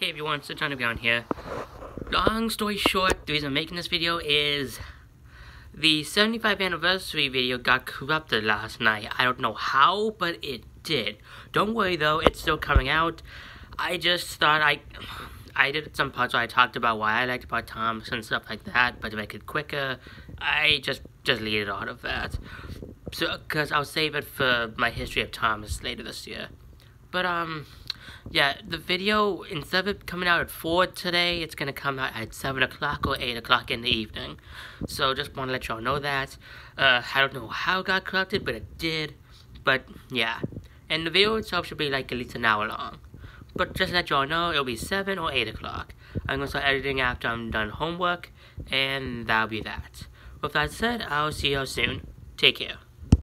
Hey everyone, Ton of Ground here. Long story short, the reason I'm making this video is the 75th anniversary video got corrupted last night. I don't know how, but it did. Don't worry though, it's still coming out. I just thought I I did some parts where I talked about why I liked about Thomas and stuff like that, but to make it quicker, I just just deleted all of that. So, cause I'll save it for my history of Thomas later this year. But um yeah, the video, instead of coming out at 4 today, it's going to come out at 7 o'clock or 8 o'clock in the evening. So just want to let y'all know that. Uh, I don't know how it got corrupted, but it did. But, yeah. And the video itself should be like at least an hour long. But just let y'all know, it'll be 7 or 8 o'clock. I'm going to start editing after I'm done homework, and that'll be that. With that said, I'll see y'all soon. Take care.